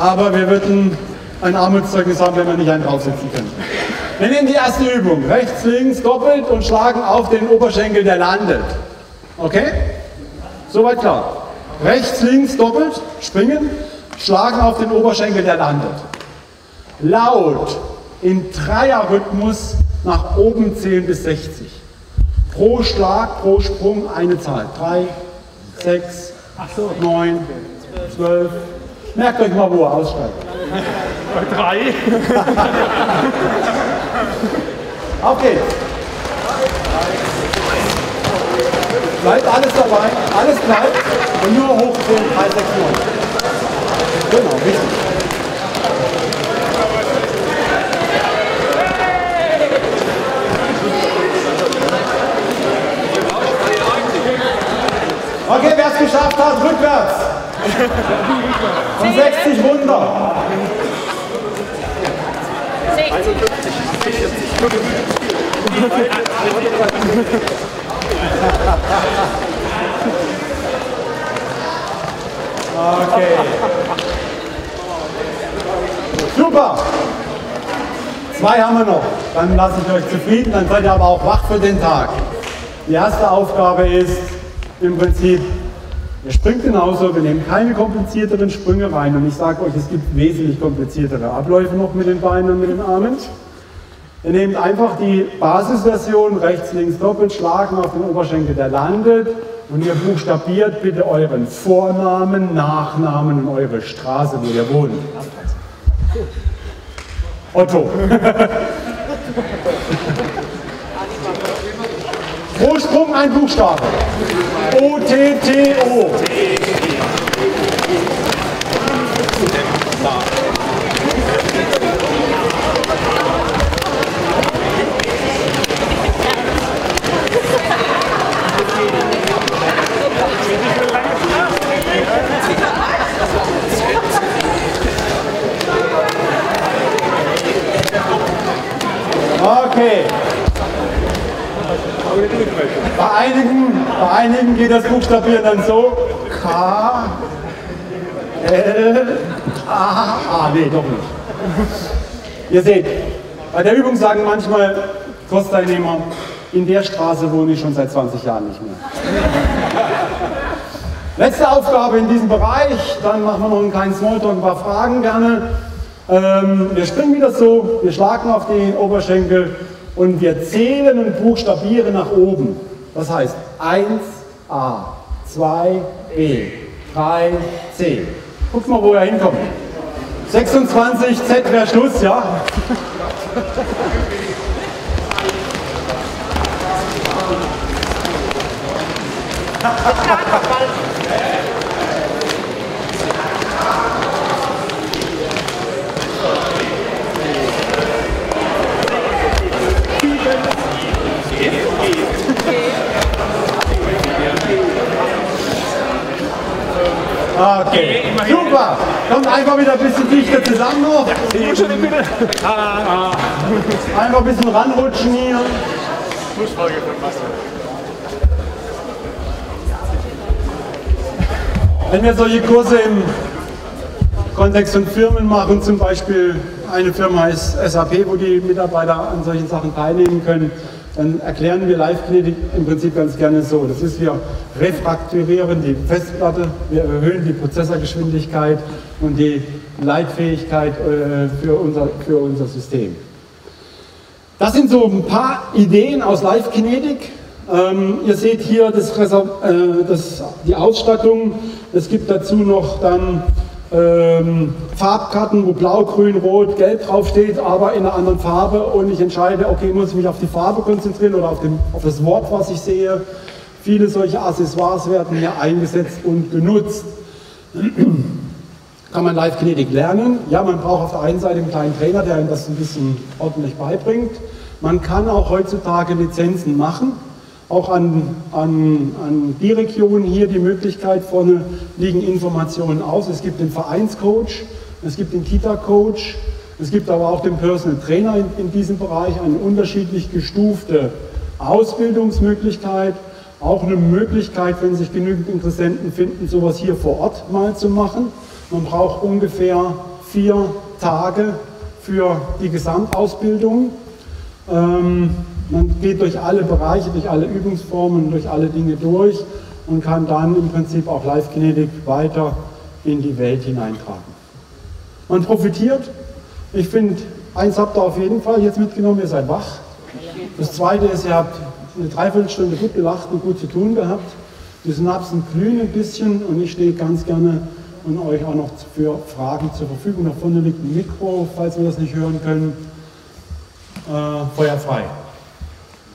Speaker 2: Aber wir würden ein Armutszeugnis haben, wenn wir nicht einen draufsetzen können. Wir nehmen die erste Übung. Rechts, links, doppelt und schlagen auf den Oberschenkel, der landet. Okay? Soweit klar. Rechts, links, doppelt, springen, schlagen auf den Oberschenkel, der landet. Laut, in Dreierrhythmus nach oben zählen bis 60. Pro Schlag, pro Sprung eine Zahl. 3, 6, 9, 12. Merkt euch mal, wo er aussteigt.
Speaker 7: Bei drei.
Speaker 2: Auf geht's. Bleibt alles dabei, alles bleibt und nur hochzählen 3, 6, 9. Genau, wichtig. Okay, wer es geschafft hat, rückwärts. Und 60 runter. 60. Okay. Super. Zwei haben wir noch. Dann lasse ich euch zufrieden, dann seid ihr aber auch wach für den Tag. Die erste Aufgabe ist im Prinzip, ihr springt genauso, wir nehmen keine komplizierteren Sprünge rein und ich sage euch, es gibt wesentlich kompliziertere Abläufe noch mit den Beinen und mit den Armen. Ihr nehmt einfach die Basisversion, rechts, links, doppelt, schlagen auf den Oberschenkel, der landet und ihr buchstabiert bitte euren Vornamen, Nachnamen und eure Straße, wo ihr wohnt. Otto. Pro Sprung ein Buchstabe. O-T-T-O. Okay. Bei einigen, bei einigen geht das Buchstabieren dann so. K, L, A, A. Nee, doch nicht. Ihr seht, bei der Übung sagen manchmal Kursteilnehmer, in der Straße wohne ich schon seit 20 Jahren nicht mehr. Letzte Aufgabe in diesem Bereich, dann machen wir noch einen kleinen Smalltalk, ein paar Fragen gerne. Ähm, wir springen wieder so, wir schlagen auf die Oberschenkel und wir zählen und buchstabieren nach oben. Das heißt 1a, 2b, 3c. Guck mal, wo er hinkommt. 26 Z wäre Schluss, ja? Okay, super. Kommt einfach wieder ein bisschen dichter zusammen noch. Einfach ein bisschen ranrutschen hier. Wenn wir solche Kurse im Kontext von Firmen machen, zum Beispiel eine Firma ist SAP, wo die Mitarbeiter an solchen Sachen teilnehmen können, dann erklären wir Live-Kinetik im Prinzip ganz gerne so. Das ist, wir refrakturieren die Festplatte, wir erhöhen die Prozessorgeschwindigkeit und die Leitfähigkeit äh, für, unser, für unser System. Das sind so ein paar Ideen aus Live-Kinetik. Ähm, ihr seht hier das, äh, das, die Ausstattung. Es gibt dazu noch dann ähm, Farbkarten, wo blau, grün, rot, gelb draufsteht, aber in einer anderen Farbe und ich entscheide, okay, muss ich mich auf die Farbe konzentrieren oder auf, den, auf das Wort, was ich sehe. Viele solche Accessoires werden hier eingesetzt und genutzt. Kann man Live-Kinetik lernen? Ja, man braucht auf der einen Seite einen kleinen Trainer, der einem das ein bisschen ordentlich beibringt. Man kann auch heutzutage Lizenzen machen auch an, an, an die Region hier die Möglichkeit, vorne liegen Informationen aus. Es gibt den Vereinscoach, es gibt den Kita-Coach, es gibt aber auch den Personal Trainer in, in diesem Bereich, eine unterschiedlich gestufte Ausbildungsmöglichkeit, auch eine Möglichkeit, wenn sich genügend Interessenten finden, sowas hier vor Ort mal zu machen. Man braucht ungefähr vier Tage für die Gesamtausbildung. Ähm, man geht durch alle Bereiche, durch alle Übungsformen, durch alle Dinge durch und kann dann im Prinzip auch Live-Kinetik weiter in die Welt hineintragen. Man profitiert. Ich finde, eins habt ihr auf jeden Fall jetzt mitgenommen, ihr seid wach. Das zweite ist, ihr habt eine Dreiviertelstunde gut gelacht und gut zu tun gehabt. Die Synapsen glühen ein bisschen und ich stehe ganz gerne und euch auch noch für Fragen zur Verfügung. Da vorne liegt ein Mikro, falls wir das nicht hören können. Äh, Feuer frei.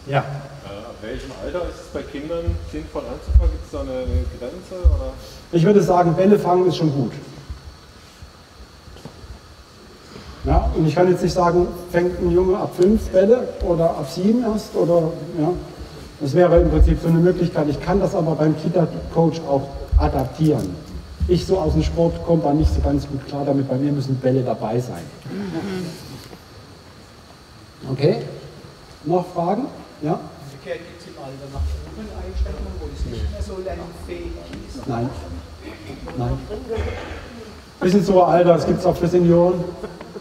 Speaker 2: Ja.
Speaker 9: Äh, ab welchem Alter ist es bei Kindern sinnvoll anzufangen? Gibt es da eine Grenze? Oder?
Speaker 2: Ich würde sagen, Bälle fangen ist schon gut. Ja, und ich kann jetzt nicht sagen, fängt ein Junge ab fünf Bälle oder ab sieben erst oder ja. Das wäre im Prinzip so eine Möglichkeit. Ich kann das aber beim Kita-Coach auch adaptieren. Ich so aus dem Sport komme da nicht so ganz gut klar damit. Bei mir müssen Bälle dabei sein. Okay? Noch Fragen? Ja?
Speaker 10: Umgekehrt gibt es im Alter nach oben Einstellungen, wo es nicht mehr so lernfähig ist.
Speaker 2: Nein. Nein. Bis ins hohe Alter, das gibt es auch für Senioren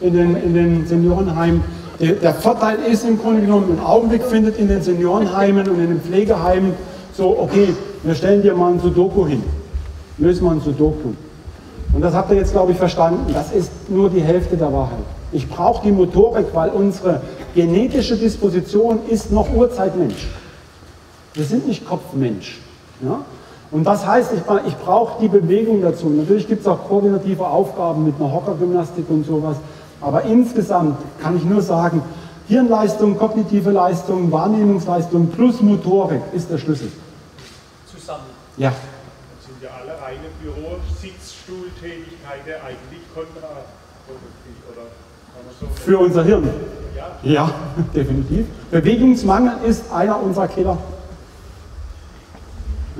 Speaker 2: in den, in den Seniorenheimen. Der, der, Vorteil ist im Grunde genommen, im Augenblick findet in den Seniorenheimen und in den Pflegeheimen so, okay, wir stellen dir mal ein Sudoku hin. Lösen wir ein Sudoku. Und das habt ihr jetzt, glaube ich, verstanden. Das ist nur die Hälfte der Wahrheit. Ich brauche die Motorik, weil unsere genetische Disposition ist noch Urzeitmensch. Wir sind nicht Kopfmensch. Ja? Und das heißt, ich, ich brauche die Bewegung dazu. Natürlich gibt es auch koordinative Aufgaben mit einer Hockergymnastik und sowas. Aber insgesamt kann ich nur sagen, Hirnleistung, kognitive Leistung, Wahrnehmungsleistung plus Motorik ist der Schlüssel.
Speaker 10: Zusammen.
Speaker 2: Ja.
Speaker 7: Das sind ja alle reine Büro-Sitzstuhltätigkeiten eigentlich kontraproduktiv, oder? Kann man so
Speaker 2: Für unser Hirn.
Speaker 7: Ja.
Speaker 2: Definitiv. Bewegungsmangel ist einer unserer Killer.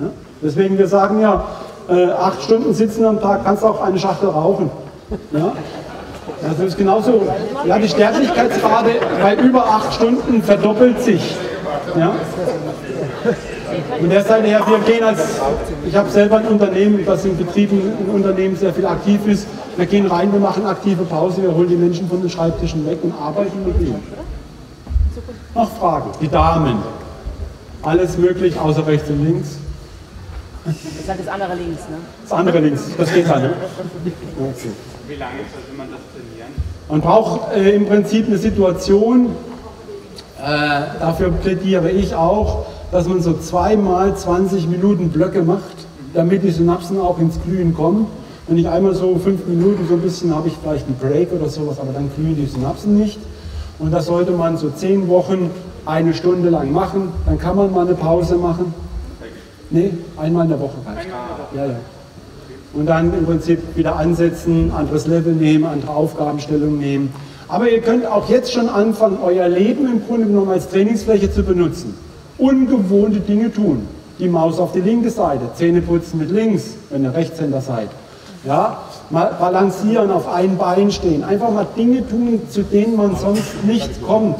Speaker 2: Ja? Deswegen, wir sagen ja, äh, acht Stunden sitzen am Tag, kannst auch eine Schachtel rauchen. Ja? Das ist genauso. Ja, die Sterblichkeitsrate bei über acht Stunden verdoppelt sich. Ja? Und deshalb her, wir gehen als, ich habe selber ein Unternehmen, das in Betrieben, ein Unternehmen sehr viel aktiv ist. Wir gehen rein, wir machen aktive Pause, wir holen die Menschen von den Schreibtischen weg und arbeiten mit ihnen. Noch Fragen? Die Damen. Alles möglich, außer rechts und links.
Speaker 11: Das sagt das andere links, ne?
Speaker 2: Das andere links, das geht dann. Ne? Okay.
Speaker 7: Wie lange sollte man das trainieren?
Speaker 2: Man braucht äh, im Prinzip eine Situation, äh, dafür plädiere ich auch, dass man so zweimal 20 Minuten Blöcke macht, damit die Synapsen auch ins Glühen kommen. Wenn ich einmal so fünf Minuten so ein bisschen habe ich vielleicht einen Break oder sowas, aber dann glühen die Synapsen nicht. Und das sollte man so zehn Wochen eine Stunde lang machen. Dann kann man mal eine Pause machen. Nee, einmal in der Woche reicht. Ja, ja. Und dann im Prinzip wieder ansetzen, anderes Level nehmen, andere Aufgabenstellung nehmen. Aber ihr könnt auch jetzt schon anfangen, euer Leben im Grunde genommen als Trainingsfläche zu benutzen. Ungewohnte Dinge tun. Die Maus auf die linke Seite, Zähne putzen mit links, wenn ihr Rechtshänder seid. Ja, mal balancieren, auf ein Bein stehen. Einfach mal Dinge tun, zu denen man sonst nicht kommt.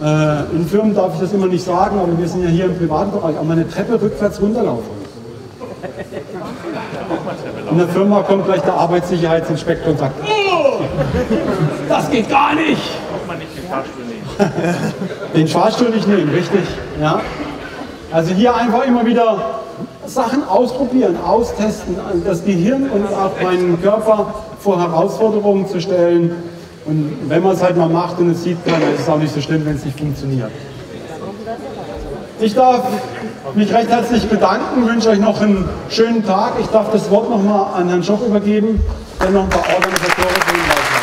Speaker 2: Ja. Äh, in Firmen darf ich das immer nicht sagen, aber wir sind ja hier im privaten Bereich. Auch mal eine Treppe rückwärts runterlaufen. In der Firma kommt gleich der Arbeitssicherheitsinspektor und sagt, oh, das geht gar nicht.
Speaker 7: Darf man nicht den Fahrstuhl nehmen?
Speaker 2: Den Fahrstuhl nicht nehmen, richtig. Ja. Also hier einfach immer wieder Sachen ausprobieren, austesten, das Gehirn und auch meinen Körper vor Herausforderungen zu stellen. Und wenn man es halt mal macht und es sieht keiner, ist es auch nicht so schlimm, wenn es nicht funktioniert. Ich darf mich recht herzlich bedanken, wünsche euch noch einen schönen Tag. Ich darf das Wort nochmal an Herrn Schoch übergeben, der noch ein paar hat.